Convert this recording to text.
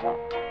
什？